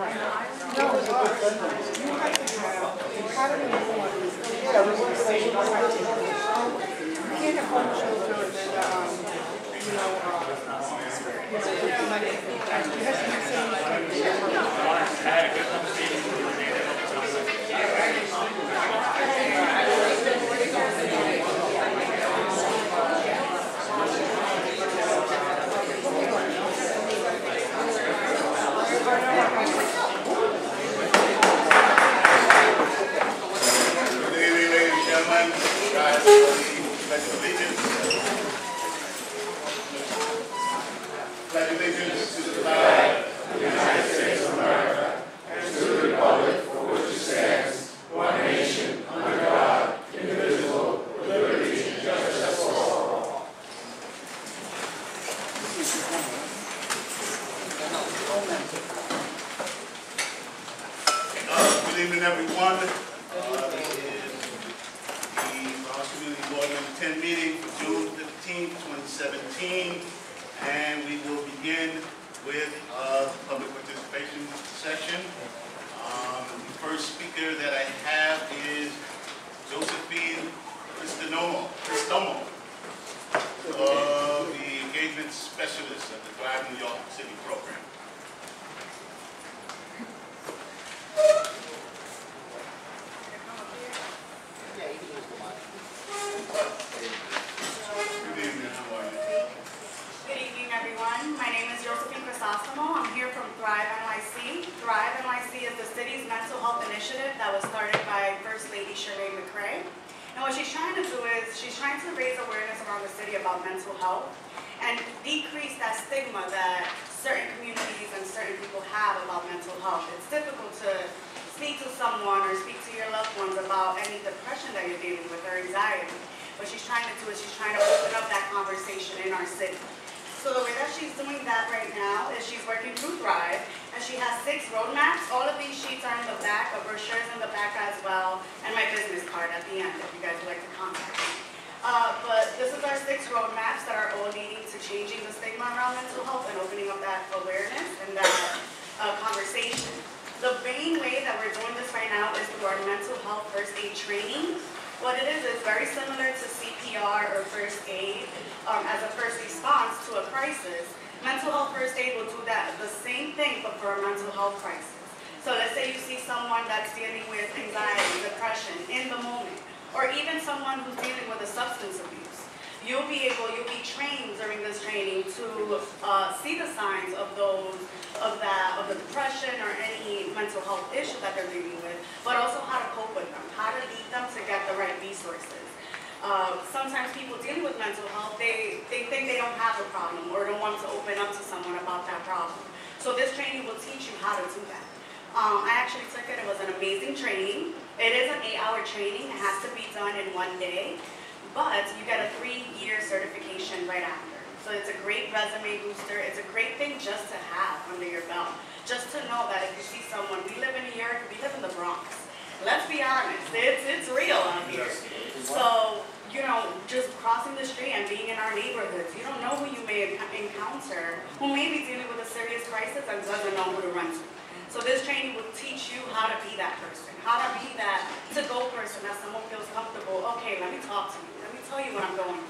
Have a conversation about it. You can't have one children and then, um, you know, uh, you know, put money, it has to be the same. Good evening, ladies and gentlemen. Rise for the pledge of allegiance. Pledge allegiance to the flag Uh, Good evening, everyone. Uh, This is the Bronx Community Board Number 10 meeting for June 15, 2017. And we will begin with uh, public participation session. Um, The first speaker that I have is Josephine Cristonomo, Cristomo, uh, the engagement specialist of the Thrive New York City program. Good evening, how are you? Good evening, everyone. My name is Josephine Crisostomo. I'm here from Thrive NYC. Thrive NYC is the city's mental health initiative that was started by First Lady Chirlane McCray. And what she's trying to do is, she's trying to raise awareness around the city about mental health and decrease that stigma that certain communities and certain people have about mental health. It's difficult to speak to someone or speak to your loved ones about any depression that you're dealing with or anxiety. What she's trying to do is she's trying to open up that conversation in our city. So the way that she's doing that right now is she's working through Thrive, and she has six roadmaps. All of these sheets are in the back, a brochure's in the back as well, and my business card at the end if you guys would like to contact me. Uh, but this is our six roadmaps that are all leading to changing the stigma around mental health and opening up that awareness and that uh, conversation. The main way that we're doing this right now is through our mental health first aid training. What it is is very similar to CPR or first aid um, as a first response to a crisis. Mental health first aid will do that, the same thing, but for a mental health crisis. So let's say you see someone that's dealing with anxiety, depression in the moment, or even someone who's dealing with a substance abuse. You'll be able, you'll be trained during this training to uh, see the signs of those, of that, of the depression or any mental health issue that they're dealing with, but also how to cope with them, how to lead them to get the right resources. Uh, sometimes people dealing with mental health, they, they think they don't have a problem or don't want to open up to someone about that problem. So this training will teach you how to do that. Um, I actually took it, it was an amazing training. It is an eight-hour training, it has to be done in one day, but you get a three-year certification right after. So it's a great resume booster, it's a great thing just to have under your belt. Just to know that if you see someone, we live in New York, we live in the Bronx. Let's be honest, it's, it's real out here. So, you know, just crossing the street and being in our neighborhoods, you don't know who you may encounter who may be dealing with a serious crisis and doesn't know who to run to. So this training will teach you how to be that person, how to be that to-go person that someone feels comfortable, okay, let me talk to you, let me tell you what I'm going.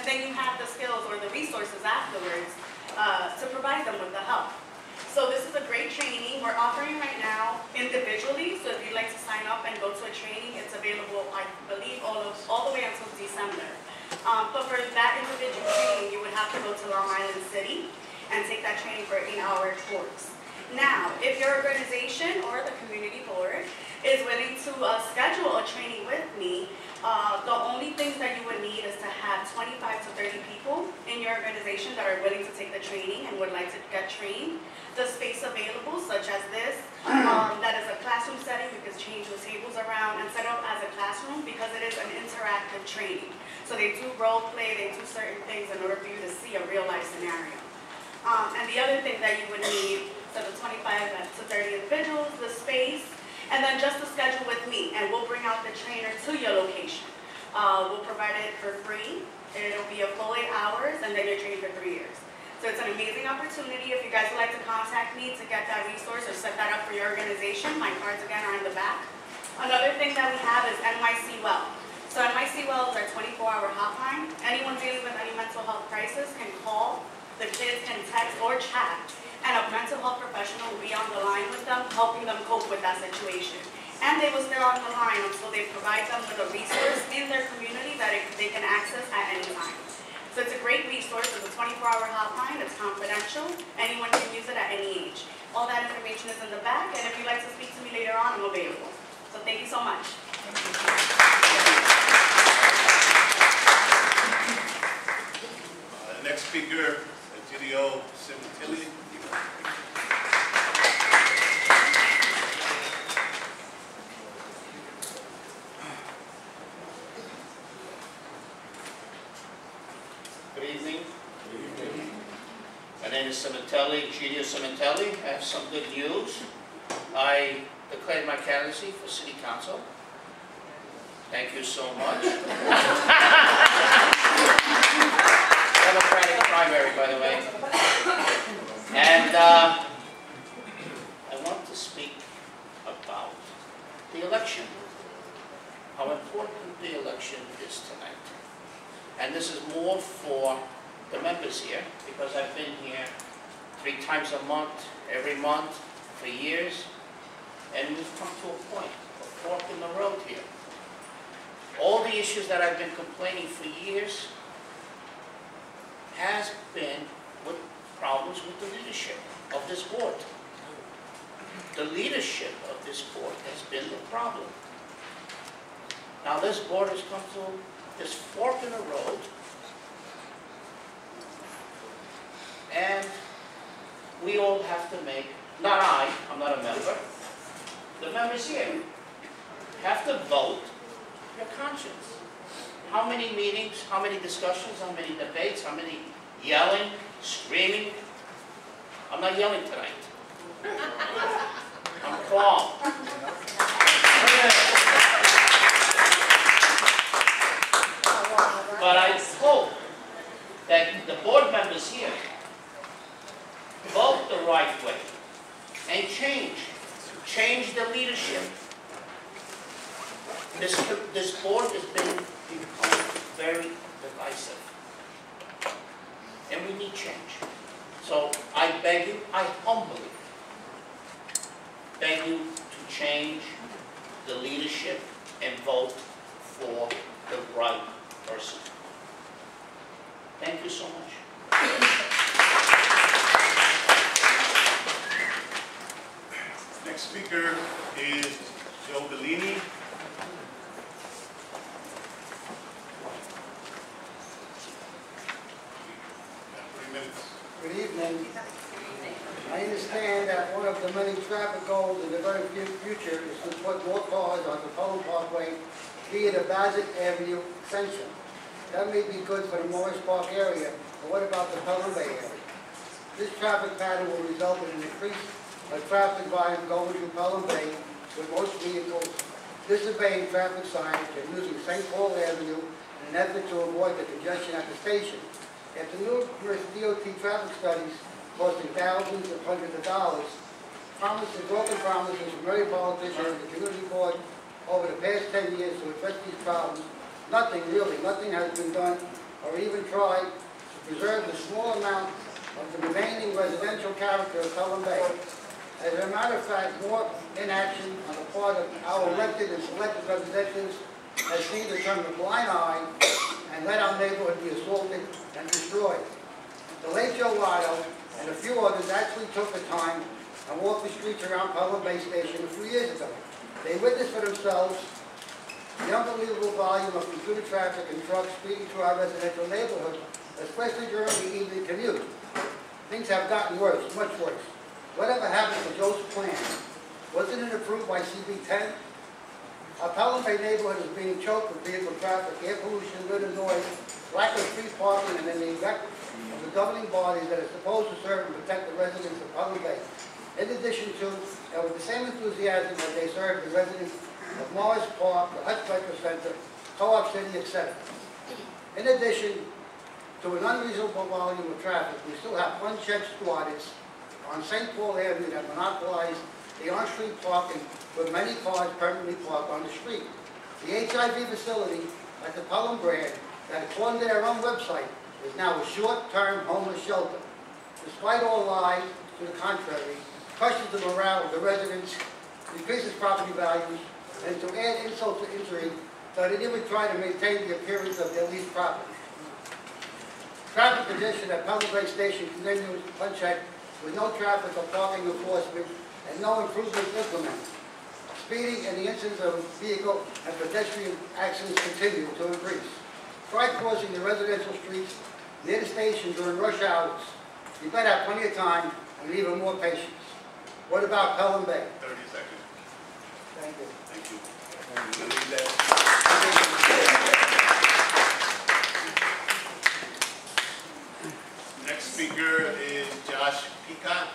And then you have the skills or the resources afterwards uh, to provide them with the help. So this is a great training. We're offering right now individually. So if you'd like to sign up and go to a training, it's available, I believe, all of all the way until December. Um, but for that individual training, you would have to go to Long Island City and take that training for an eight-hour course. Now, if your organization or the community board is willing to uh, schedule a training with me, uh, the only things that you would need is to have 25 to 30 people in your organization that are willing to take the training and would like to get trained. The space available, such as this, um, that is a classroom setting, you can change the tables around and set up as a classroom because it is an interactive training. So they do role play, they do certain things in order for you to see a real life scenario. Um, and the other thing that you would need, so the 25 to 30 individuals, the space, and then just the schedule with me, and we'll bring out the trainer to your location. Uh, we'll provide it for free. It'll be a full eight hours, and then you're trained for three years. So it's an amazing opportunity. If you guys would like to contact me to get that resource or set that up for your organization, my cards again are in the back. Another thing that we have is NYC Well. So NYC Well is our 24-hour hotline. Anyone dealing with any mental health crisis can call, the kids can text or chat, and a mental health professional will be on the line with them, helping them cope with that situation. And they will stay on the line until they provide them with a resource in their community that it- they can access at any time. So it's a great resource, it's a 24-hour hotline, it's confidential, anyone can use it at any age. All that information is in the back, and if you'd like to speak to me later on, I'm available. So thank you so much. Uh, next speaker, Egidio Sementilli. Good evening. My name is Sementilli, Gidio Sementilli. I have some good news. I declared my candidacy for city council. Thank you so much. Democratic primary, by the way. And uh, I want to speak about the election, how important the election is tonight. And this is more for the members here, because I've been here three times a month, every month, for years, and we've come to a point, a fork in the road here. All the issues that I've been complaining for years has been with problems with the leadership of this board. The leadership of this board has been the problem. Now, this board has come to this fork in the road. And we all have to make, not I, I'm not a member, the members here have to vote your conscience. How many meetings, how many discussions, how many debates, how many yelling, screaming? I'm not yelling tonight. I'm calm. But I hope that the board members here vote the right way and change, change the leadership. This, this board has been becoming very divisive. And we need change. So I beg you, I humbly beg you to change the leadership and vote for the right person. Thank you so much. Next speaker is Joe Bellini. Got Three minutes. Good evening. I understand that one of the many traffic goals in the very fu- future is to put more cars on the Pelham Parkway via the Bassett Avenue extension. That may be good for the Morris Park area, but what about the Pelham Bay area? This traffic pattern will result in an increase of traffic volume going through Pelham Bay with most vehicles disobeying traffic signs and using St. Paul Avenue in an effort to avoid the congestion at the station. After numerous DOT traffic studies costing thousands of hundreds of dollars, promises, broken promises from many politicians and the community board over the past 10 years to address these problems, nothing really, nothing has been done or even tried to preserve the small amount of the remaining residential character of Pelham Bay. As a matter of fact, more inaction on the part of our elected and selected representatives has seen the turn a blind eye and let our neighborhood be assaulted and destroyed. The late Joe Lotto and a few others actually took the time and walked the streets around Pelham Bay Station a few years ago. They witnessed for themselves the unbelievable volume of computer traffic and trucks speeding through our residential neighborhood, especially during the evening commute. Things have gotten worse, much worse. Whatever happened to Joe's plan? Wasn't it approved by CB 10? Our Pelham Bay neighborhood is being choked with vehicle traffic, air pollution, litter noise, lack of street parking, and the neglect of the governing bodies that are supposed to serve and protect the residents of Pelham Bay. In addition to, and with the same enthusiasm that they serve the residents of Morris Park, the Hutch Breakfast Center, Co-op City, etc. In addition, to an unreasonable volume of traffic, we still have unchecked squatters on St. Paul Avenue that monopolize the on-street parking with many cars permanently parked on the street. The HIV facility at the Pelham Grand, that according to their own website, is now a short-term homeless shelter. Despite all lies to the contrary, crushes the morale of the residents, decreases property values, and to add insult to injury, so they even try to maintain the appearance of their leased property. Traffic condition at Bay Station continues unchecked with no traffic or parking enforcement and no improvements implemented. Speeding and the incidence of vehicle and pedestrian accidents continue to increase. Try crossing the residential streets near the station during rush hours. You better have plenty of time and even more patience. What about Pelham Bay? 30 seconds. Thank you. Thank you. You? Next speaker is Josh Peacock.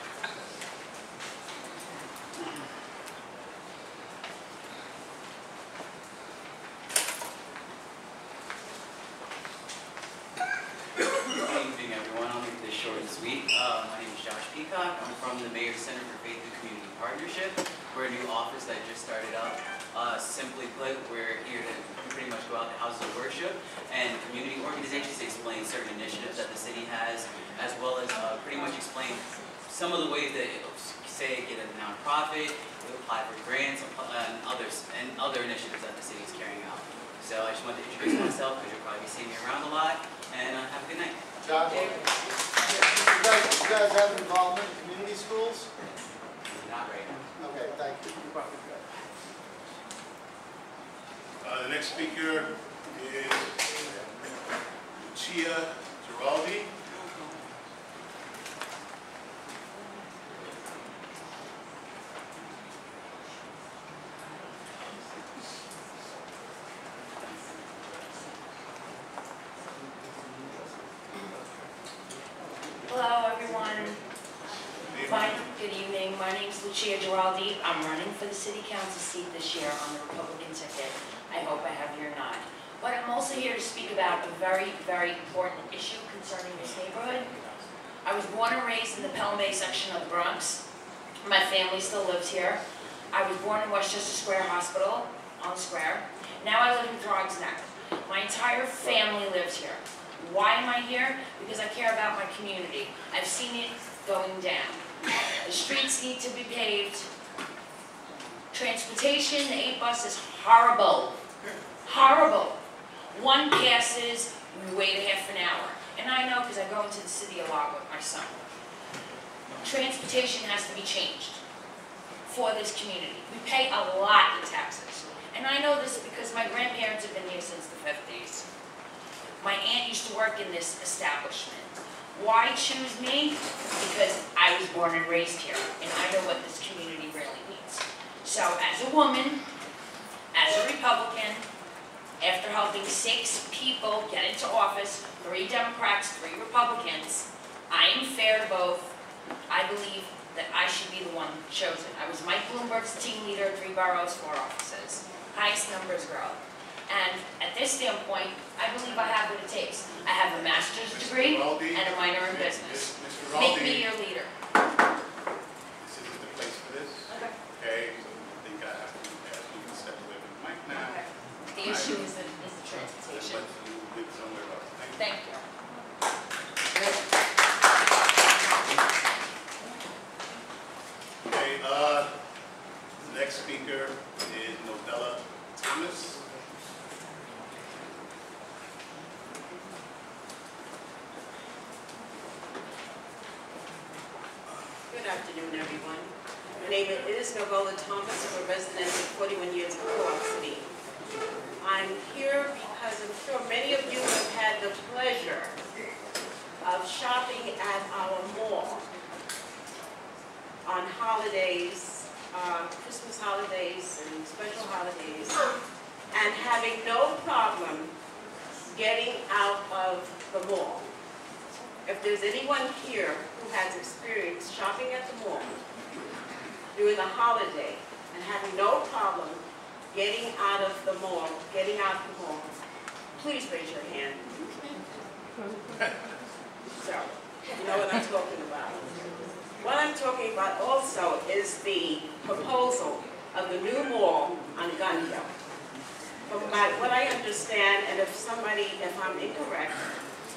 Good evening, everyone. I'll make this short and sweet. Uh, My name is Josh Peacock. I'm from the Mayor's Center for Faith and Community Partnership. We're a new office that just started up. Uh, Simply put, we're here to pretty much go out to houses of worship and community organizations to explain certain initiatives that the city has, as well as uh, pretty much explain some of the ways that, say, get a nonprofit, apply for grants, and others, and other initiatives that the city is carrying out. So I just wanted to introduce myself, because you'll probably be seeing me around a lot, and uh, have a good night. Josh? You guys, you guys have involvement in community schools? Not right now. Okay, thank you. Uh, The next speaker is Lucia Giraldi. Hello, everyone. My, good evening. My name's I'm running for the city council seat this year on the Republican ticket. I hope I have your nod. But I'm also here to speak about a very, very important issue concerning this neighborhood. I was born and raised in the Pelham Bay section of the Bronx. My family still lives here. I was born in Westchester Square Hospital on the square. Now I live in Throgs Neck. My entire family lives here. Why am I here? Because I care about my community. I've seen it going down. The streets need to be paved. Transportation, the eight bus is horrible. Horrible. One passes, we wait a half an hour. And I know because I go into the city a lot with my son. Transportation has to be changed for this community. We pay a lot in taxes. And I know this because my grandparents have been here since the 50s. My aunt used to work in this establishment. Why choose me? Because I was born and raised here, and I know what this community. So as a woman, as a Republican, after helping six people get into office, three Democrats, three Republicans, I am fair to both. I believe that I should be the one chosen. I was Mike Bloomberg's team leader, three boroughs, four offices. Highest numbers girl. And at this standpoint, I believe I have what it takes. I have a master's degree and a minor in business. Make me your leader. this isn't the place for this. Okay. Okay, so I think I have to ask you to step away from the mic now. The issue is the, is the Let's transportation. let you get somewhere else. Thank you. Thank you. Okay, uh, next speaker is Nobella Thomas. Good afternoon, everyone. My name is Novola Thomas. I'm a resident of 41 years in Co-op City. I'm here because I'm sure many of you have had the pleasure of shopping at our mall on holidays, uh, Christmas holidays and special holidays, and having no problem getting out of the mall. If there's anyone here who has experience shopping at the mall during the holiday and having no problem getting out of the mall, getting out of the mall, please raise your hand. So, you know what I'm talking about. What I'm talking about also is the proposal of the new mall on Gun Hill. From my, what I understand, and if somebody, if I'm incorrect,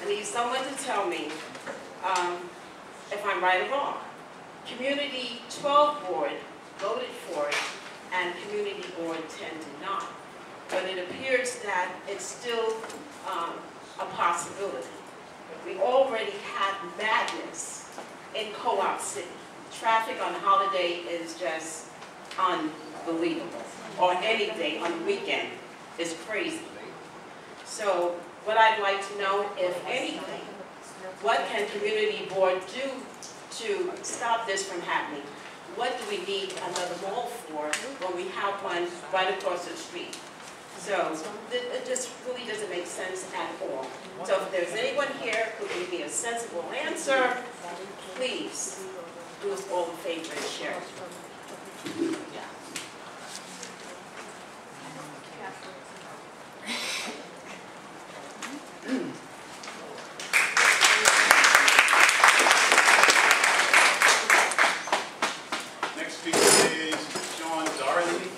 I need someone to tell me um, if I'm right or wrong. Community 12 board voted for it, and community board 10 did not. But it appears that it's still um, a possibility. We already had madness in Co-op City. Traffic on holiday is just unbelievable, or any day on the weekend is crazy. So what I'd like to know, if anything, what can community board do to stop this from happening? What do we need another mall for when we have one right across the street? So it just really doesn't make sense at all. So if there's anyone here who can give me a sensible answer, please do us all a favor and share. Next speaker is Sean Doherty.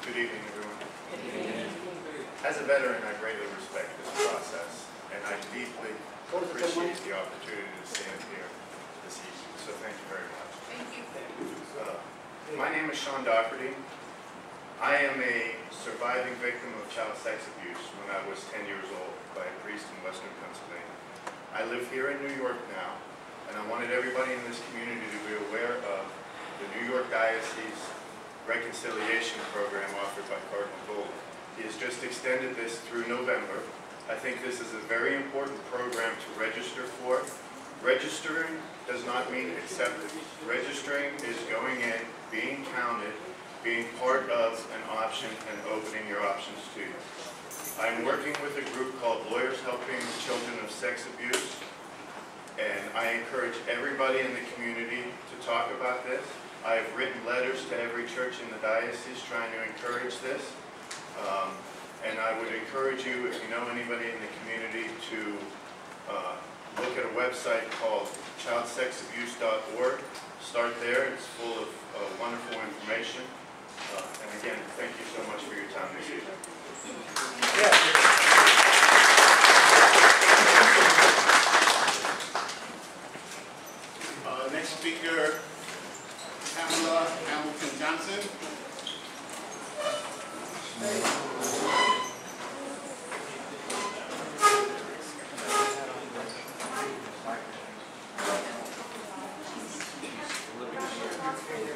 Good evening, everyone. As a veteran, I greatly respect this process, and I deeply appreciate the opportunity to stand here this evening, so thank you very much. Thank you. Uh, My name is Sean Doherty. I am a surviving victim of child sex abuse when I was 10 years old by a priest in western Pennsylvania. I live here in New York now, and I wanted everybody in this community to be aware of the New York Diocese Reconciliation Program offered by Cardinal Dolan. He has just extended this through November. I think this is a very important program to register for. Registering does not mean accepting. Registering is going in, being counted, being part of an option and opening your options to you. I'm working with a group called Lawyers Helping Children of Sex Abuse, and I encourage everybody in the community to talk about this. I have written letters to every church in the diocese trying to encourage this. Um, And I would encourage you, if you know anybody in the community, to uh, look at a website called childsexabuse.org. Start there, it's full of uh, wonderful information. Uh, And again, thank you so much for your time this evening. Uh, Next speaker, Pamela Hamilton Johnson.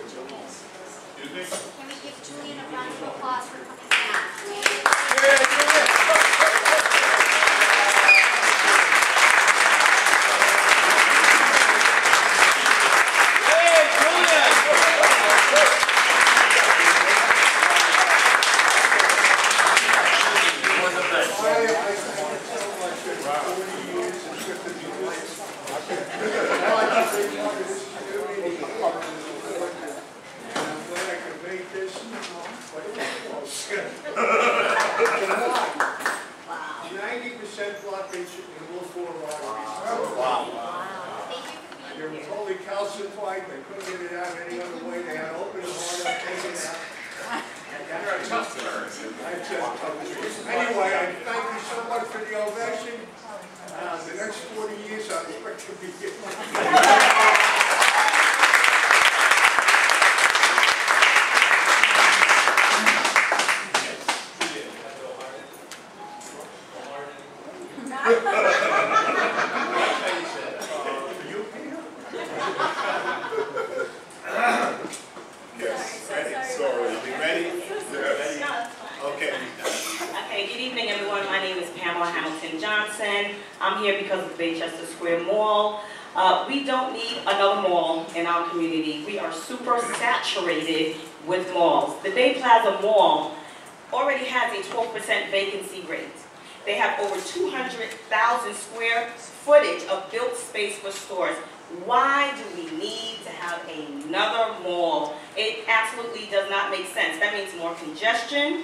Excuse me? Can we give Julian a round of applause for coming down? I'm glad I could make this. Ninety percent blockage in all four arteries. Thank you for They being were totally calcified, they couldn't get it out any other way, they had to open the heart up, take it out. That's it. Anyway, I thank you so much for the ovation. Uh, the next forty years, I expect to be here. Yes. Ready? Sorry. You ready? Ready? Okay. Okay, good evening, everyone. My name is Pamela Hamilton Johnson. I'm here because of the Baychester Square Mall. Uh, We don't need another mall in our community. We are super saturated The Mall already has a 12% vacancy rate. They have over 200,000 square footage of built space for stores. Why do we need to have another mall? It absolutely does not make sense. That means more congestion.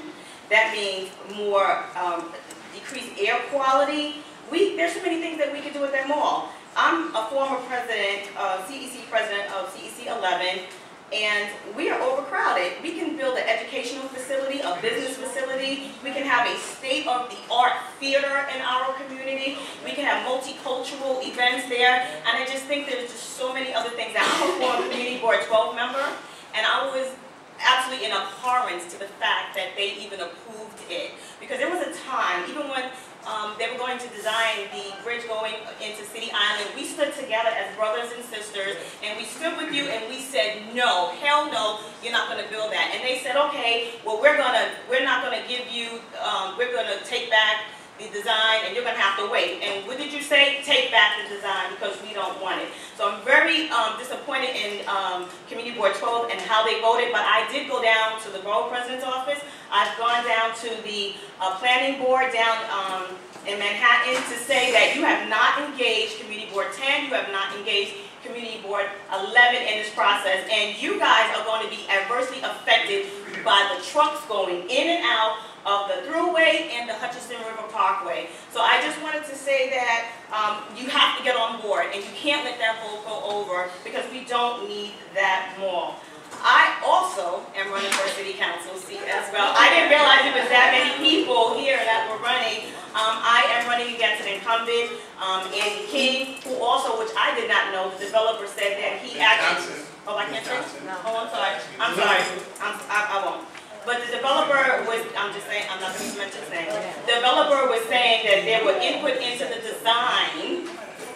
That means more um, decreased air quality. We, there's so many things that we could do with that mall. I'm a former president, uh, CEC president of CEC 11, and we are overcrowded. We can build an educational facility, a business facility. We can have a state-of-the-art theater in our community. We can have multicultural events there. And I just think there's just so many other things. That I'm a former community board 12 member, and I was absolutely in abhorrence to the fact that they even approved it. Because there was a time, even when um, they were going to design the bridge going into City Island. We stood together as brothers and sisters, and we stood with you, and we said, no, hell no, you're not going to build that. And they said, okay, well, we're gonna, we're not going to give you, um, we're going to take back the design, and you're going to have to wait. And what did you say? Take back the design because we don't want it. So I'm very um, disappointed in um, Community Board 12 and how they voted, but I did go down to the borough president's office. I've gone down to the uh, planning board down um, in Manhattan to say that you have not engaged Community Board 10, you have not engaged Community Board 11 in this process, and you guys are going to be adversely affected by the trucks going in and out of the Thruway and the Hutchinson River Parkway. So I just wanted to say that um, you have to get on board, and you can't let that vote go over because we don't need that mall. I also am running for city council seat as well. I didn't realize it was that many people here that were running. Um, I am running against an incumbent, um, Andy King, who also, which I did not know, the developer said that he actually. Oh, I can't say? Oh, I'm sorry. I'm sorry. I'm, I, I won't. But the developer was, I'm just saying, I'm not going to mention his name. The developer was saying that there were input into the design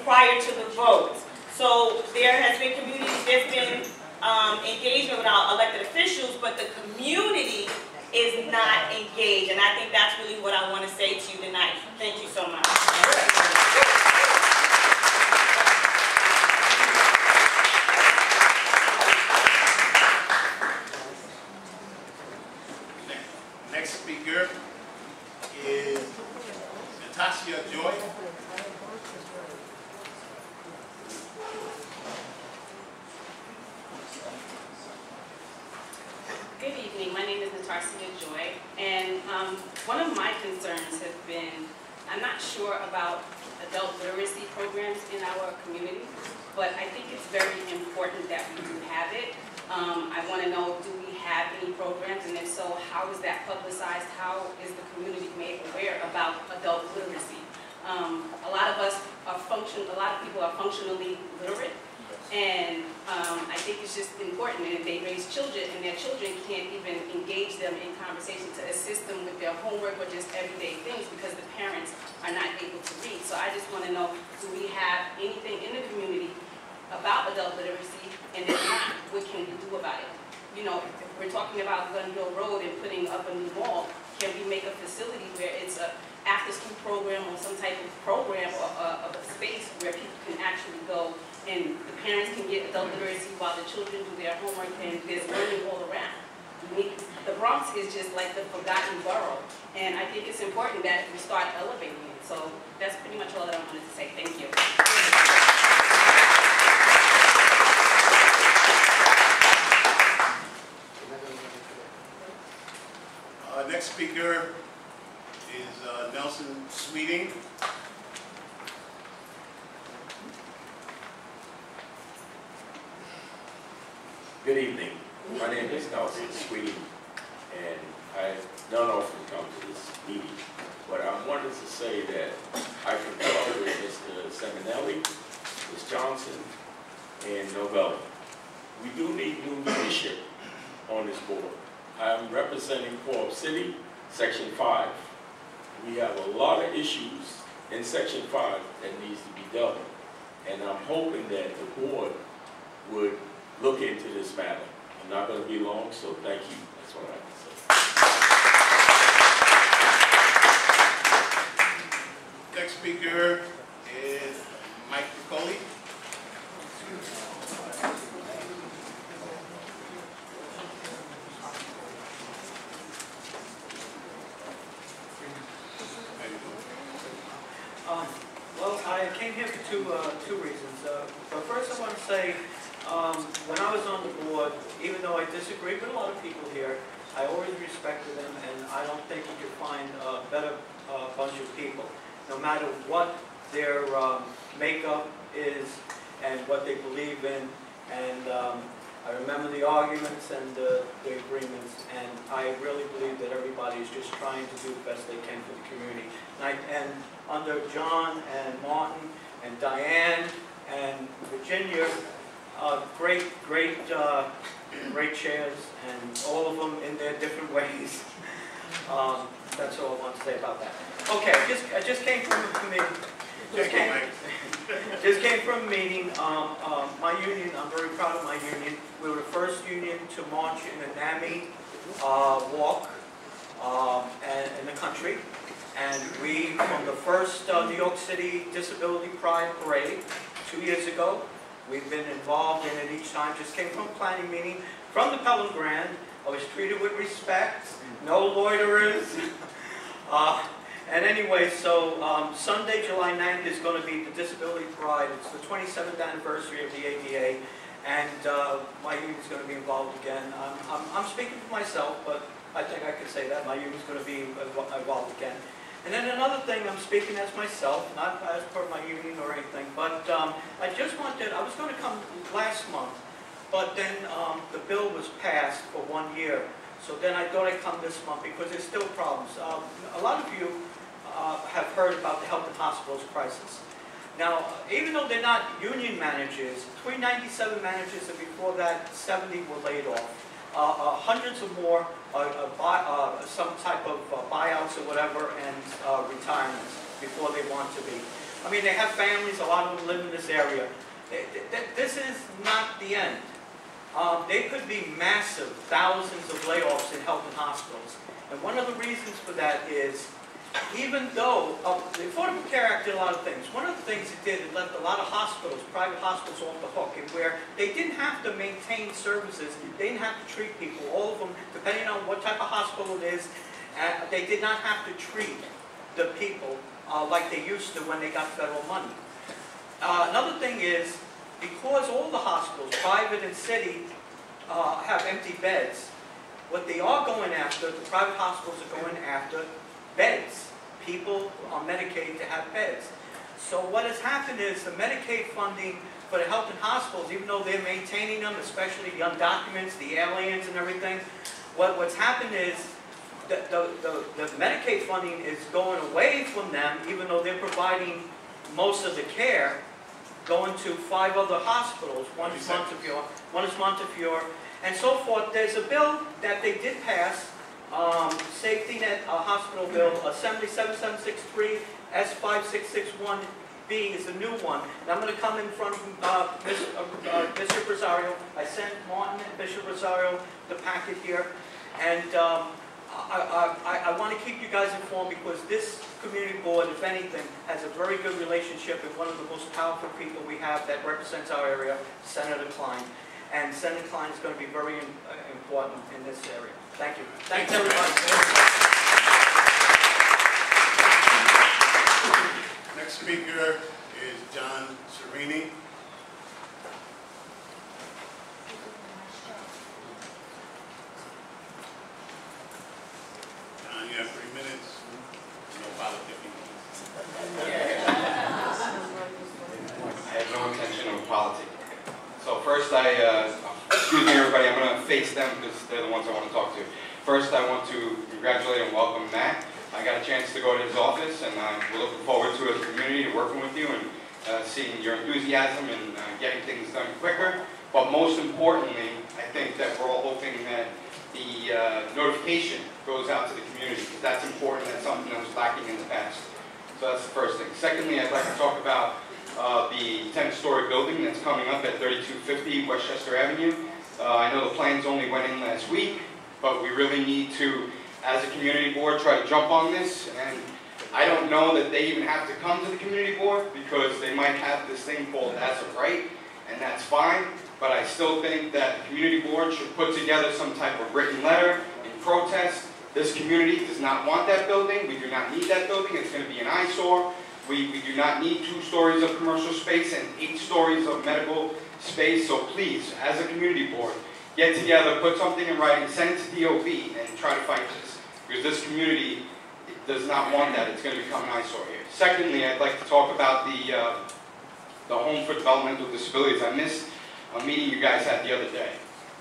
prior to the vote. So there has been communities, there's been um, engagement with our elected officials, but the community is not engaged. And I think that's really what I want to say to you tonight. Thank you so much. Next speaker is Natasha Joy. Good evening, my name is Natarcia Joy, and um, one of my concerns has been, I'm not sure about adult literacy programs in our community, but I think it's very important that we do have it. Um, I want to know, do we have any programs, and if so, how is that publicized? How is the community made aware about adult literacy? Um, a lot of us are function, a lot of people are functionally literate, and um, I think it's just important, and if they raise children, and their children can't even engage them in conversation to assist them with their homework or just everyday things because the parents are not able to read. So I just want to know, do we have anything in the community about adult literacy, and if not, what can we do about it? You know, if we're talking about Gun Hill Road and putting up a new mall, can we make a facility where it's a after-school program or some type of program or uh, of a space where people can actually go and the parents can get adult literacy while the children do their homework and there's learning all around. The Bronx is just like the forgotten borough, and I think it's important that we start elevating it. So that's pretty much all that I wanted to say. Thank you. Uh, Next speaker is uh, Nelson Sweeting. Good evening. My name is Nelson Sweeting, and I don't often come to this meeting, but I wanted to say that I concur with Mr. Seminelli, Ms. Johnson, and Novelli. We do need new leadership on this board. I'm representing Co-op City, Section 5. We have a lot of issues in Section 5 that needs to be dealt with, and I'm hoping that the board would look into this matter. I'm not going to be long, so thank you. That's what I have to say. Next speaker is Mike Picoli. well, I came here for two, uh, two reasons. Uh, But first, I want to say, um, when I was on the board, even though I disagree with a lot of people here, I always respected them, and I don't think you could find a better uh, bunch of people, no matter what their um, makeup is and what they believe in. And um, I remember the arguments and the the agreements, and I really believe that everybody is just trying to do the best they can for the community. And I- And under John and Martin and Diane and Virginia, uh, great, great, uh, great chairs, and all of them in their different ways. Um, That's all I want to say about that. Okay, I just, I just came from a committee. Just came, just came from a meeting, um, um, my union, I'm very proud of my union. We were the first union to march in a NAMI, uh, walk, um, and, in the country. And we, from the first, uh, New York City Disability Pride Parade, two years ago, we've been involved in it each time, just came from a planning meeting, from the Pelham Grand. I was treated with respect, no loiterers. Uh, and anyway, so um, Sunday, July 9th is going to be the Disability Pride. It's the 27th anniversary of the ADA, and uh, my union's going to be involved again. I'm, I'm, I'm speaking for myself, but I think I could say that. My union's going to be invo- involved again. And then another thing, I'm speaking as myself, not as part of my union or anything, but um, I just wanted, I was going to come last month, but then um, the bill was passed for one year. So then I thought I'd come this month because there's still problems. Um, A lot of you uh, have heard about the health and hospitals crisis. Now, even though they're not union managers, 397 managers, and before that, 70 were laid off. Uh, uh, Hundreds of more, buy- uh, some type of uh, buyouts or whatever, and uh, retirements before they want to be. I mean, they have families, a lot of them live in this area. Th- th- This is not the end. Um, could be massive, thousands of layoffs in health and hospitals. And one of the reasons for that is, even though, uh, the Affordable Care Act did a lot of things. One of the things it did, it left a lot of hospitals, private hospitals off the hook, and where they didn't have to maintain services, they didn't have to treat people, all of them, depending on what type of hospital it is, uh, they did not have to treat the people uh, like they used to when they got federal money. Uh, Another thing is, because all the hospitals, private and city, uh, have empty beds, what they are going after, the private hospitals are going after beds. People on Medicaid to have beds. So what has happened is the Medicaid funding for the health and hospitals, even though they're maintaining them, especially the undocuments, the aliens and everything, what, what's happened is the, the, the the Medicaid funding is going away from them, even though they're providing most of the care, going to five other hospitals. One is Montefiore, one is Montefiore, and so forth. There's a bill that they did pass, um, safety net uh, hospital bill, Assembly 7763, S5661B is a new one. And I'm going to come in front of uh, Miss- uh, uh, Rosario. I sent Martin and Bishop Rosario the packet here. And um, I, I, I want to keep you guys informed because this community board, if anything, has a very good relationship with one of the most powerful people we have that represents our area, Senator Klein. And Senator Klein is going to be very uh, important in this area. Thank you. Thanks, everybody. Next speaker is John Serini. John, you have three minutes. No politicking. I have no intention of politic. So first I, uh, excuse me everybody, I'm gonna face them because they're the ones I want to talk to. First, I want to congratulate and welcome Matt. I got a chance to go to his office and uh, we're looking forward to as a community, working with you and uh, seeing your enthusiasm and uh, getting things done quicker. But most importantly, I think that we're all hoping that the uh, notification goes out to the community that's important, that's something that was lacking in the past. So that's the first thing. Secondly, I'd like to talk about uh, the 10-story building that's coming up at 3250 Westchester Avenue. Uh, I know the plans only went in last week, but we really need to, as a community board, try to jump on this. And I don't know that they even have to come to the community board because they might have this thing called as of right, and that's fine. But I still think that the community board should put together some type of written letter in protest. This community does not want that building. We do not need that building. It's going to be an eyesore. We, we do not need two stories of commercial space and eight stories of medical space, so please, as a community board, get together, put something in writing, send it to DOB, and try to fight this. Because this community does not want that, it's gonna become an eyesore here. Secondly, I'd like to talk about the, uh, the Home for Developmental Disabilities. I missed a meeting you guys had the other day.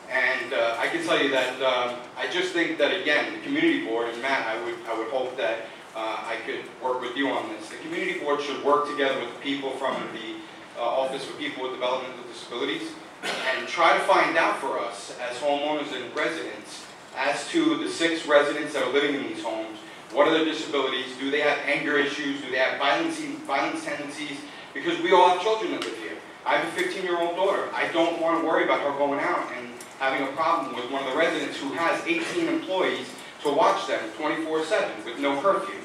And uh, I can tell you that um, I just think that, again, the community board, and Matt, I would, I would hope that uh, I could work with you on this. The community board should work together with people from the uh, Office for People with Developmental Disabilities and try to find out for us as homeowners and residents as to the six residents that are living in these homes, what are their disabilities, do they have anger issues, do they have violence, violence tendencies, because we all have children that live here. I have a 15-year-old daughter. I don't want to worry about her going out and having a problem with one of the residents who has 18 employees to watch them 24-7 with no curfew.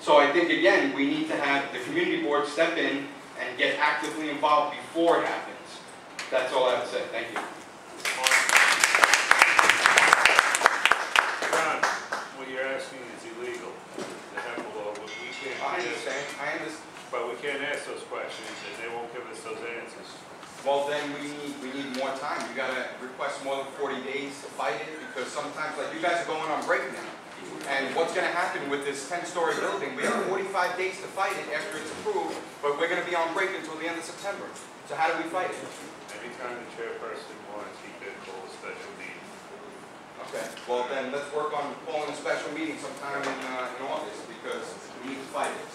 So I think, again, we need to have the community board step in and get actively involved before it happens. That's all I have to say. Thank you. John, what you're asking is illegal. The HIPAA law, but we can't. I understand, I understand. But we can't ask those questions, and they won't give us those answers. Well, then we need, we need more time. You gotta request more than 40 days to fight it, because sometimes, like, you guys are going on break now. And what's gonna happen with this 10-story building, we have 45 days to fight it after it's approved, but we're gonna be on break until the end of September. So how do we fight it? Anytime the chairperson wants, he can call a special meeting. Okay, well then, let's work on calling a special meeting sometime in, uh, in August, because we need to fight it.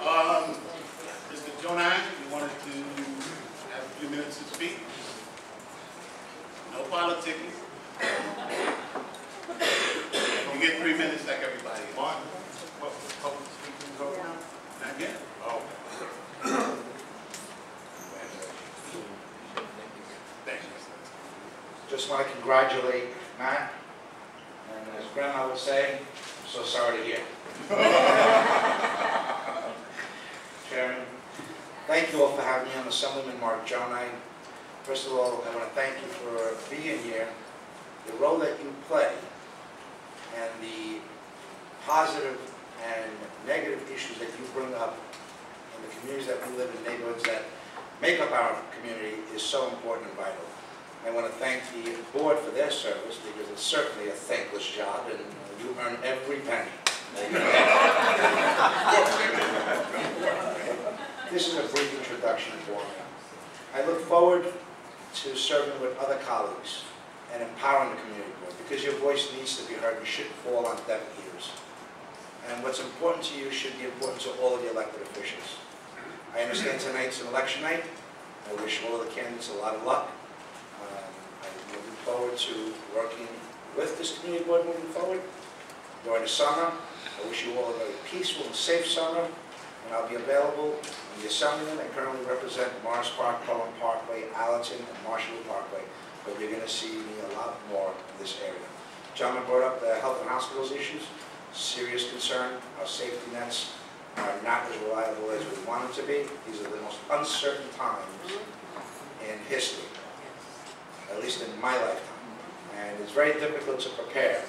Um, Mr. Gjonaj, you wanted to have a few minutes to speak? No politicking. You get three minutes like everybody. Martin, what, public speaking is over? Not yet. Oh. Thank you. Just want to congratulate Matt, and as Grandma would say, I'm so sorry to hear. Chairman, thank you all for having me on, Assemblyman Mark John. I, First of all, I want to thank you for being here, the role that you play, and the positive and negative issues that you bring up in the communities that we live in, neighborhoods that make up our community is so important and vital. I want to thank the board for their service because it's certainly a thankless job and you earn every penny. This is a brief introduction for me. I look forward to serving with other colleagues and empowering the community board because your voice needs to be heard. You shouldn't fall on deaf ears. And what's important to you should be important to all of the elected officials. I understand tonight's an election night. I wish all of the candidates a lot of luck. Forward to working with this community board moving forward. During the summer, I wish you all a very peaceful and safe summer, and I'll be available in the Assemblyman. I currently represent Morris Park, Pelham Parkway, Allerton, and Marshall Parkway, but you're going to see me a lot more in this area. Gentlemen brought up the health and hospitals issues, serious concern. Our safety nets are not as reliable as we want them to be. These are the most uncertain times in history, at least in my lifetime. And it's very difficult to prepare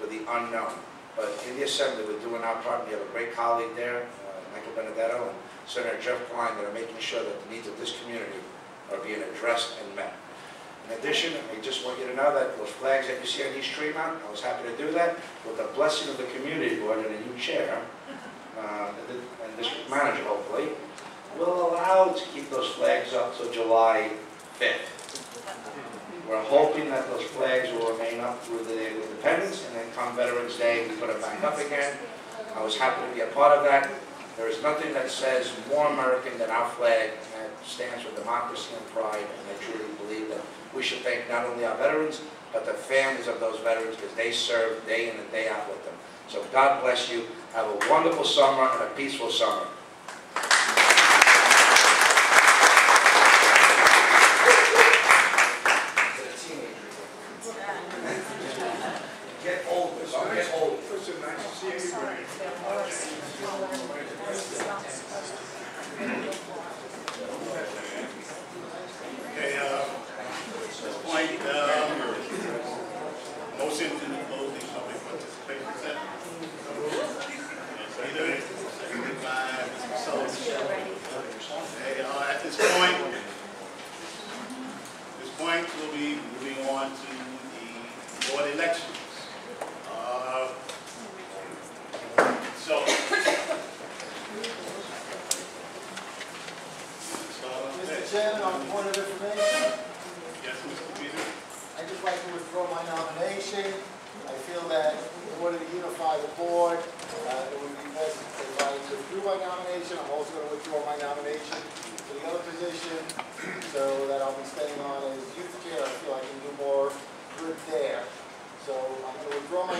for the unknown. But in the Assembly, we're doing our part. We have a great colleague there, uh, Michael Benedetto, and Senator Jeff Klein, that are making sure that the needs of this community are being addressed and met. In addition, I just want you to know that those flags that you see on East Tremont, I was happy to do that with the blessing of the community board and a new chair, uh, and district manager hopefully, will allow to keep those flags up till July 5th. We're hoping that those flags will remain up through the Day of Independence, and then come Veterans Day, we put it back up again. I was happy to be a part of that. There is nothing that says more American than our flag, it stands for democracy and pride, and I truly believe that we should thank not only our veterans, but the families of those veterans, because they serve day in and day out with them. So God bless you, have a wonderful summer and a peaceful summer. Get old, don't get old. Listen, nice to see everybody.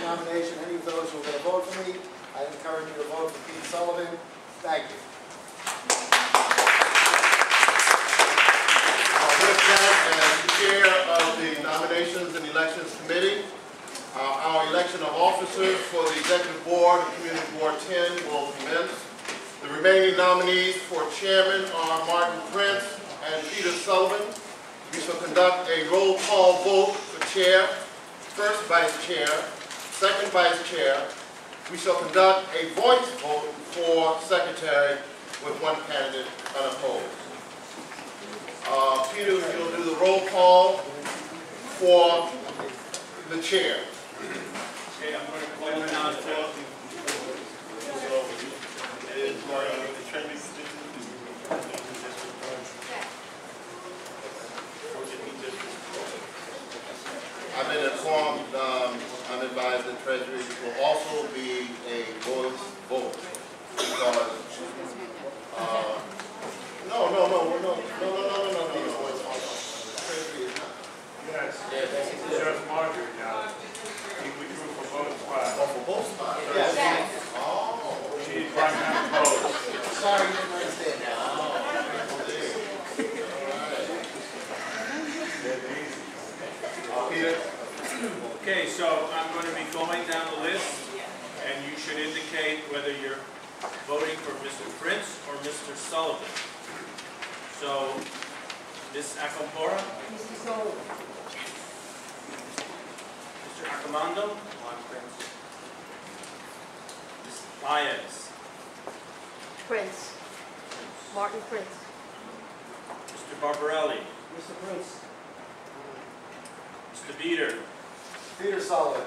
nomination, any of those who are going to vote for me, I encourage you to vote for Pete Sullivan. Thank you. With that, as Chair of the Nominations and Elections Committee, uh, our election of officers for the Executive Board and Community Board 10 will commence. The remaining nominees for chairman are Martin Prince and Peter Sullivan. We shall conduct a roll call vote for chair, first vice chair, second vice chair. We shall conduct a voice vote for secretary with one candidate unopposed. Uh, Peter, you'll do the roll call for the chair. Okay, I'm going to call it now for Is, uh, the trending I've been informed, um, I'm advised that Treasury will also be a voice vote. Because, uh, no, no, no, no, no, no, no, no, no, no, no, no. Treasury is not. Yes, this is just Marjorie now. He withdrew for. Oh, for both spots? Yes. Oh. She's right now opposed. Sorry, you didn't understand that. Uh, Peter? Okay, so I'm going to be going down the list, and you should indicate whether you're voting for Mr. Prince or Mr. Sullivan. So, Ms. Acampora? Mr. Sullivan. Mr. Accomando? Prince. Baez? Prince. Martin Prince. Mr. Barbarelli? Mr. Prince. Mr. Beater? Peter Sullivan.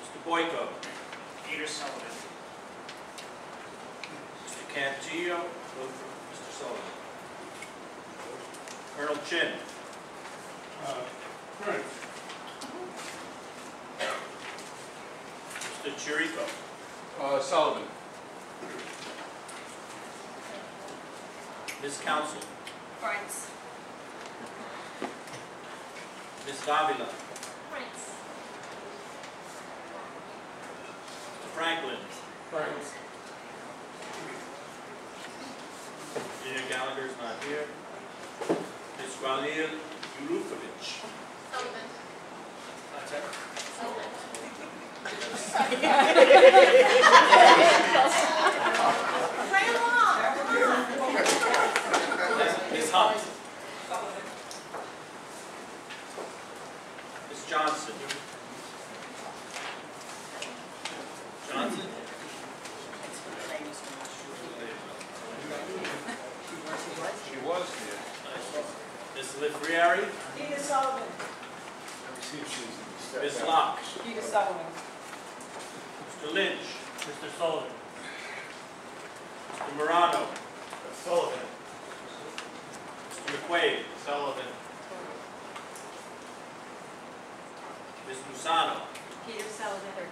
Mr. Boyko? Peter Sullivan. Mr. Cantillo? Mr. Sullivan. Colonel Chin? Uh, Prince. Mr. Chirico? Uh, Sullivan. Ms. Council? Prince. Ms. Davila? Prince. Mr. Franklin? Prince. Engineer Gallagher is not here. Ms. Gualil Yulukovich? Sullivan. That's it. Pray along, come on. Ms. Hunt? Ms. Johnson? Johnson? She was here. Ms. Livriari? Peter Sullivan. Ms. Locke? Peter Sullivan. Mr. Lynch? Mr. Sullivan? Mr. Morano? Sullivan. Mr. McQuaid? Sullivan. Ms. Musano? Peter Sullivan.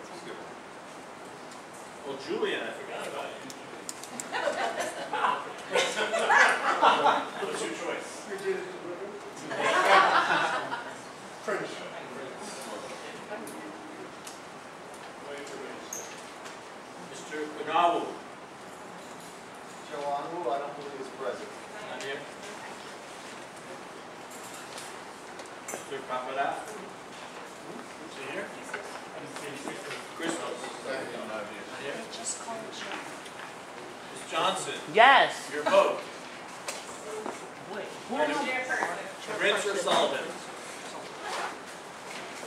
Oh, Julian, I forgot about you. What's your choice? Prince. Mr. Quinawu? Joe Anu, I don't believe is present. Not here. Mr. Papadat? Is he here? Christos? Not here. Just call it your. Ms. Johnson? Yes. Your vote? Chairperson. Prince or Sullivan?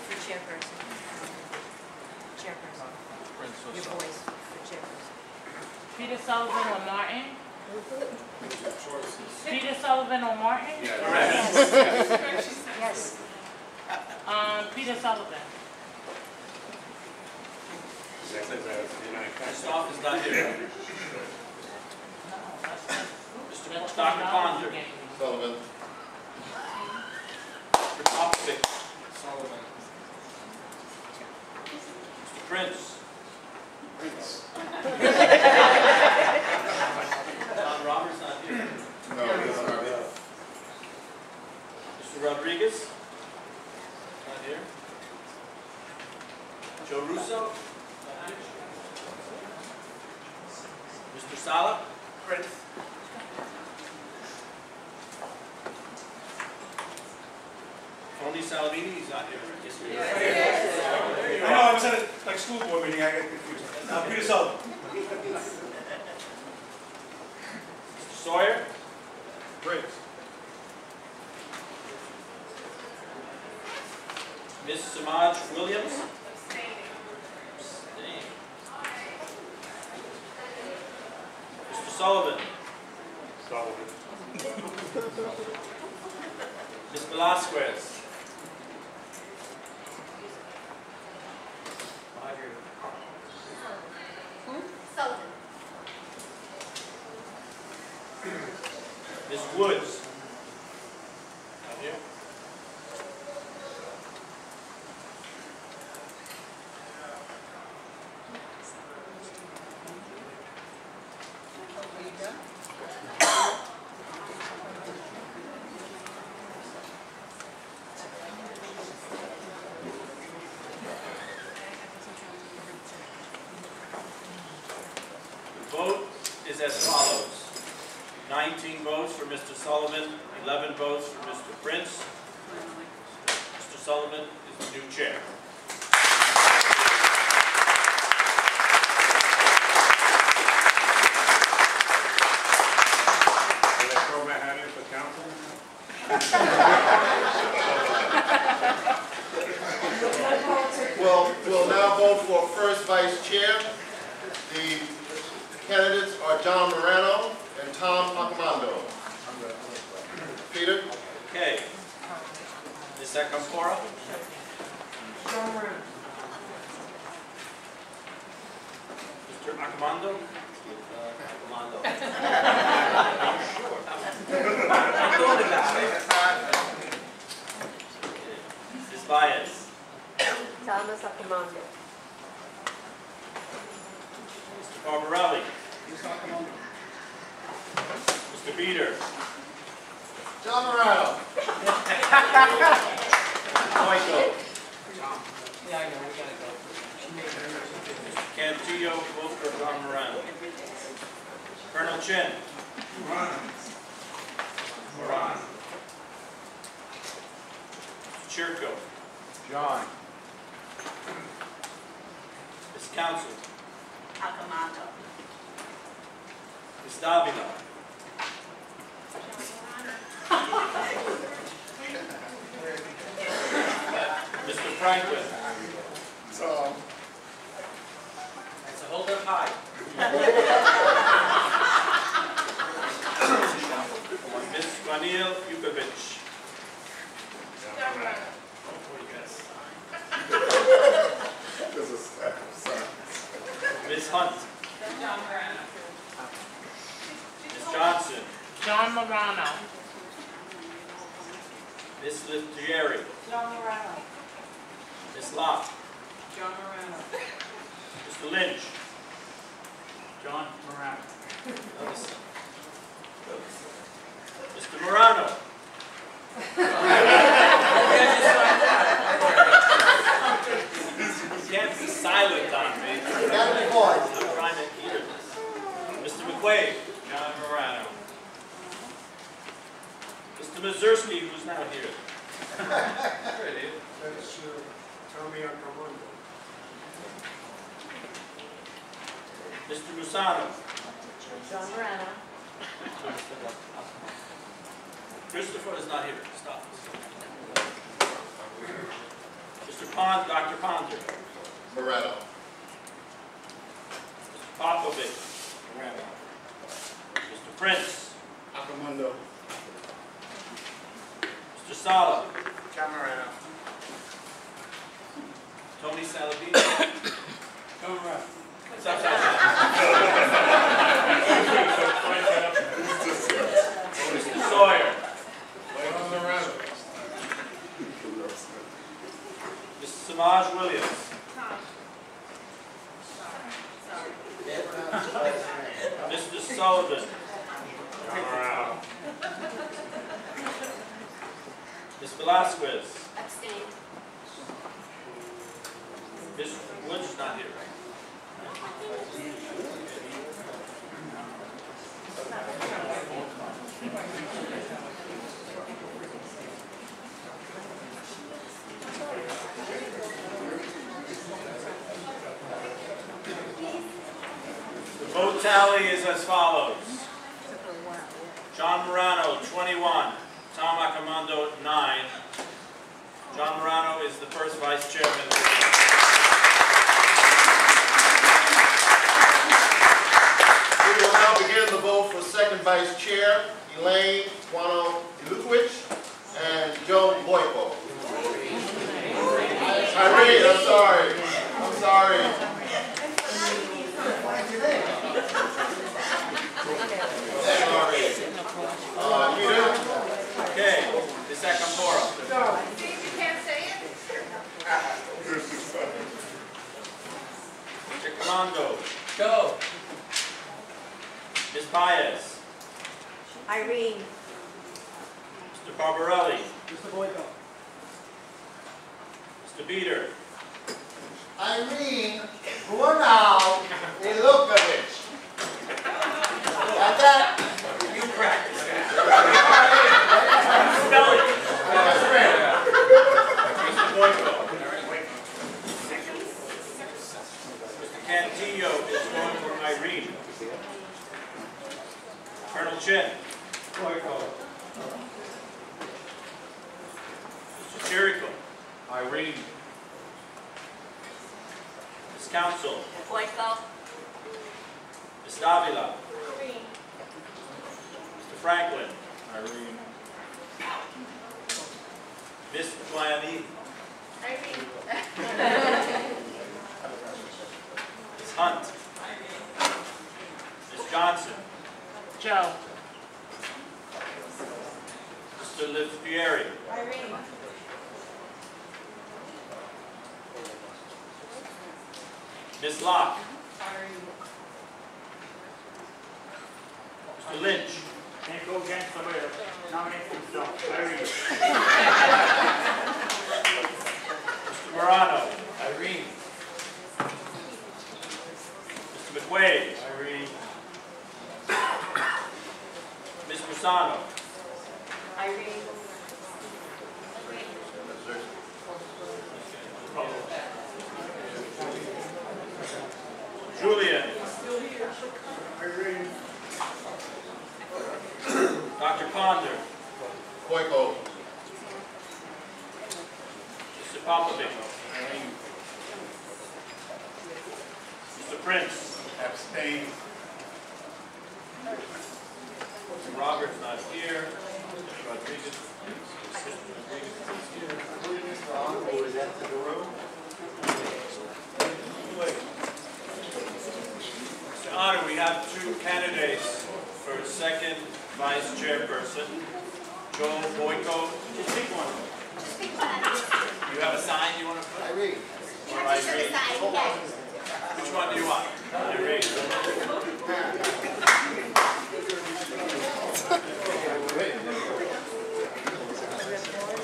For chairperson. Chairperson. Your voice for chairperson. Peter Sullivan or Martin? Peter Sullivan or Martin? Correct. Yes. Um, Peter Sullivan. Christoph is not here. Mr. Dr. Ponder? Sullivan. Mr. Popovic? Sullivan. Mr. Prince? Prince. Mr. Rodriguez? Not here. Joe Russo? Mr. Sala? Prince. Tony Salamini, he's not here. Yes, he is. Yes. I know, I was at a like, school board meeting, I get confused. Uh, Peter Sullivan. Mr. Sawyer? Prince. Ms. Samaj Williams? Abstain. Mr. Sullivan? Sullivan. Ms. Velasquez? Sullivan. Ms. Woods? Not here. The vote is as follows. 19 votes for Mr. Sullivan, 11 votes for Mr. Prince. Mr. Sullivan is the new chair. Did I throw my hat in for council? Well, we'll now vote for first vice chair. The candidates are John Morano and Tom Accomando. Peter? Okay. Ms. Acampora? John Moran. Mr. Accomando? Accomando. Thought about it. Ms. Baez? Thomas Accomando. Mr. Barbarelli? Mr. Beater? John Morano. Michael? Yeah, I know, we gotta go. Cantillo, vote for John Morano. Colonel Chin? Moran. Chirko? John. Ms. Council? Accomando. Ms. Mr. Franklin? So hold up high. Ms. Vanil sorry. Ms. Hunt? Ms. Johnson? John Morano. Ms. Lettieri? John Morano. Ms. Locke? John Morano. Mr. Lynch? John Moran. Mr. Morano? You can't be silent on me. Gotta be quiet. I'm trying to hear this. Mr. McQuaid? John Morano. Mr. Mazursky, who's now here. That's uh, Tommy Accomando. Mr. Musano. John Morano. Christopher is not here. Stop. Mr. Pond, Dr. Ponder. Morano. Mr. Popovich. Mr. Prince. Accomando. Mr. Sala. John Morano. Tony Saladino. John Morano. Stop, stop, stop. Mr. Sawyer. John Morano. Samaj Williams. Mr. Sullivan. John Morano. Ms. Velasquez. Abstain. Ms. Woods is not here, right? The vote tally is as follows. John Morano, 21. Tom Accomando, 9. John Morano is the first vice chairman. We will now begin the vote for second vice chair, Elaine Guano Ilukowicz and Joe Boyko. Irene, I'm sorry, I'm sorry. Sorry. Uh, Peter? Okay, Ms. Acampora. Mr. Commando. Go. Ms. Baez. Irene. Mr. Barbarelli. Mr. Boyko. Mr. Beater. Irene Brunel Ilukovich. Got that? You practice Spell it. Mr. Boyko. Mr. Cantillo is going for Irene. Colonel Chin. Boyko. Mr. Chirico. Irene. Ms. Council. Boyko. Ms. Davila. Mr. Franklin. Irene. Ms. Guayani. Ms. Hunt. Ms. Johnson. Joe. Mr. Livieri. Irene. Ms. Locke. Mr. Lynch. Can't go against somebody that nominates himself. Irene. Mr. Morano. Irene. Mr. McQuaid. Irene. Ms. Musano. Irene. Julian. Dr. Ponder. Boyko. Mr. Popovich. Mr. Prince. Abstain. Mr. Roberts not here. Mr. Rodriguez. Mr. Rodriguez is here. Mr. Honor, we have two candidates for second vice chairperson. Joe Boyko. Just pick one. You have a sign you want to put? Irene. Or Irene? Which one do you want? Irene.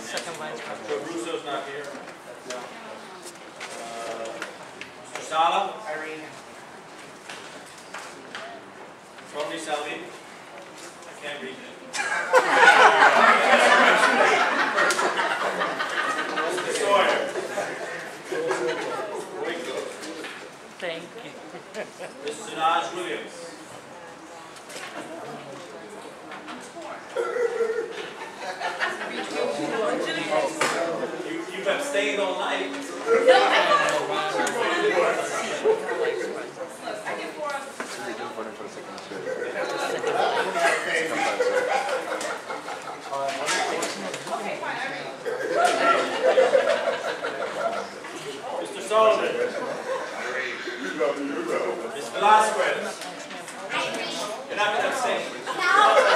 Second vice president. Joe Russo's not here. Uh, Mr. Sala? Irene. Tony Salim? I can't read it. Mr. Thank you. Ms. Sinaj Williams? You, you've abstained all night. Mr. Sullivan? Ms. Velasquez? You're not gonna abstain? Okay.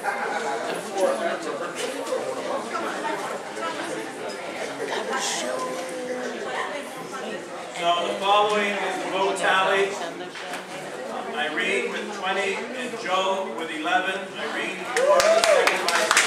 So the following is the vote tally. Irene with 20 and Joe with 11. Irene, second vice.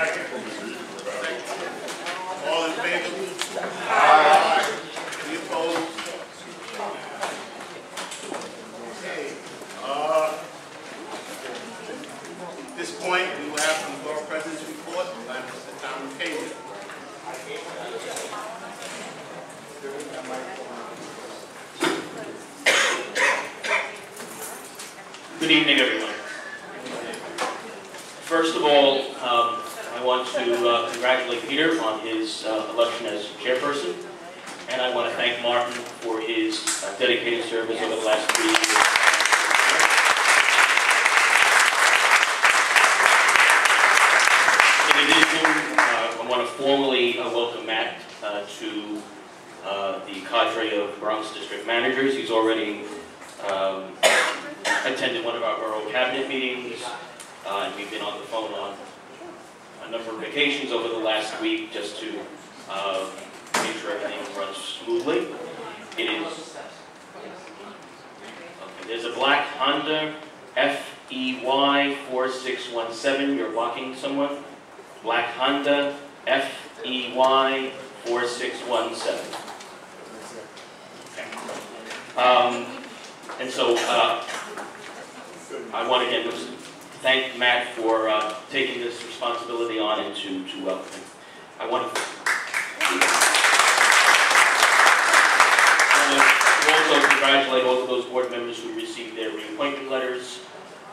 Second. All in favor? Aye. Any opposed? Okay. Uh, at this point, we will have the borough president's report by Mr. Tom Kane. Good evening, everyone. First of all, um, I want to uh, congratulate Peter on his uh, election as chairperson, and I want to thank Martin for his uh, dedicated service over the last three years. In addition, uh, I want to formally uh, welcome Matt uh, to uh, the cadre of Bronx District Managers. He's already um, attended one of our borough cabinet meetings, uh, and we've been on the phone on a number of occasions over the last week just to uh, make sure everything runs smoothly. It is, okay, there's a black Honda FEY 4617, you're blocking someone? Black Honda FEY 4617. Okay. Um, and so, uh, I want to again just thank Matt for, uh, taking this responsibility on and to, to welcome him. I want to I want to also congratulate all of those board members who received their reappointment letters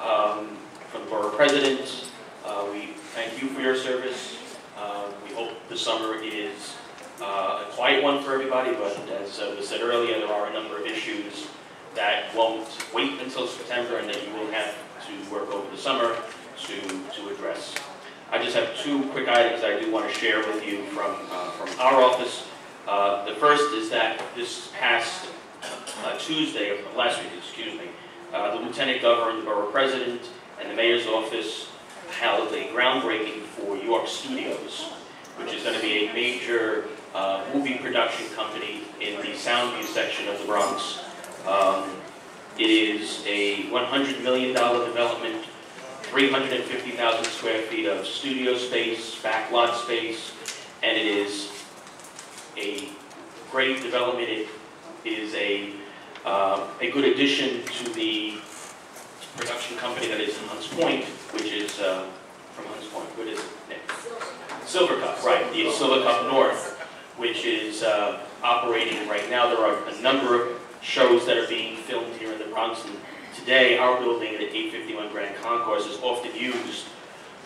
um, from the borough president. Uh, We thank you for your service. Uh, We hope the summer is uh, a quiet one for everybody, but as uh, was said earlier, there are a number of issues that won't wait until September and that you will have to work over the summer to, to address. I just have two quick items I do want to share with you from, uh, from our office. Uh, The first is that this past uh, Tuesday, or last week, excuse me, uh, the lieutenant governor, the borough president, and the mayor's office held a groundbreaking for York Studios, which is going to be a major uh, movie production company in the Soundview section of the Bronx. Um, It is a $100 million development, 350,000 square feet of studio space, backlot space, and it is a great development. It is a, uh, a good addition to the production company that is in Hunts Point, which is, uh, from Hunts Point, what is it, Nick? Silvercup, right, the Silvercup North, which is uh, operating right now. There are a number of shows that are being filmed here in the Bronx. And today, our building at 851 Grand Concourse is often used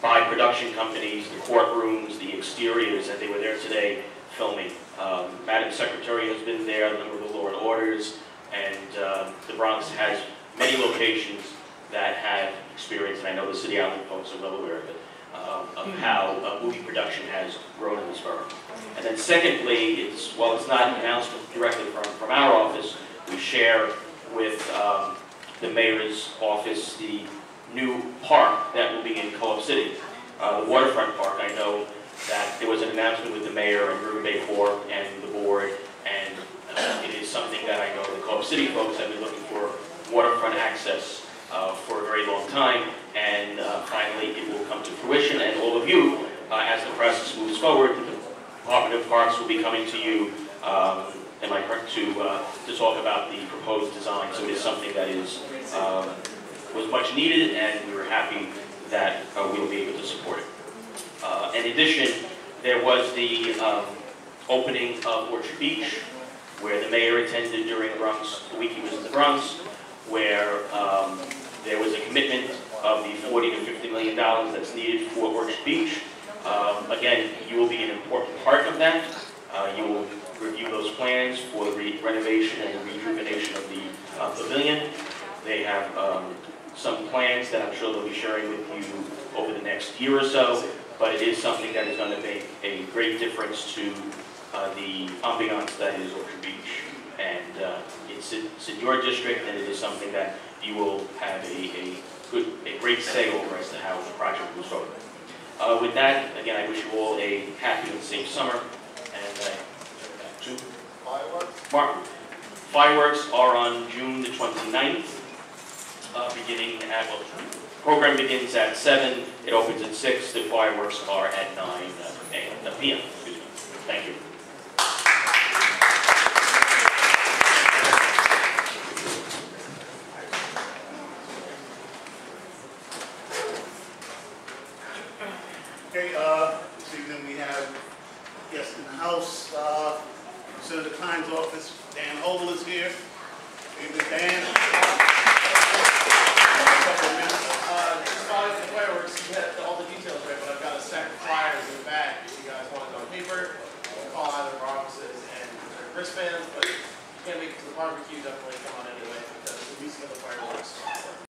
by production companies, the courtrooms, the exteriors, and they were there today filming. Um, Madam Secretary has been there, a number of the law and orders, and um, the Bronx has many locations that have experience, and I know the City Island folks are well aware of it, um, of how uh, movie production has grown in this borough. And then secondly, it's, while it's not an announcement directly from, from our office, we share with um, the mayor's office the new park that will be in Co-op City, uh, the waterfront park. I know that there was an announcement with the mayor and River Bay Corp and the board, and uh, it is something that I know the Co-op City folks have been looking for waterfront access uh, for a very long time, and uh, finally it will come to fruition, and all of you, uh, as the process moves forward, the Department of Parks will be coming to you, um, am I correct, to, uh, to talk about the proposed design, so it is something that is, um, was much needed, and we were happy that uh, we will be able to support it. Uh, In addition, there was the um, opening of Orchard Beach, where the mayor attended during Bronx, the week he was in the Bronx, where um, there was a commitment of the 40 to 50 million dollars that's needed for Orchard Beach. Um, Again, you will be an important part of that. Uh, You will review those plans for the re- renovation and rejuvenation of the uh, pavilion. They have um, some plans that I'm sure they'll be sharing with you over the next year or so, but it is something that is going to make a great difference to uh, the ambiance that is Orchard Beach. And uh, it's in it's in your district, and it is something that you will have a a good, a great say over as to how the project moves forward. Uh, With that, again, I wish you all a happy and safe summer, and I Fireworks? Mark. Fireworks are on June the 29th, uh, beginning at, well, program begins at 7, it opens at 6, the fireworks are at 9 uh, a.m., uh, p.m., excuse me. Thank you. Okay, uh, this evening we have guests in the house, uh, Senator Klein's office, Dan Hobel is here. Evening, Dan. Uh, as far the fireworks, you had all the details right, but I've got a stack of flyers in the back if you guys want it on paper. Call either of our offices and their wristbands, but if you can't make it to the barbecue, definitely come on anyway, because the music of the fireworks.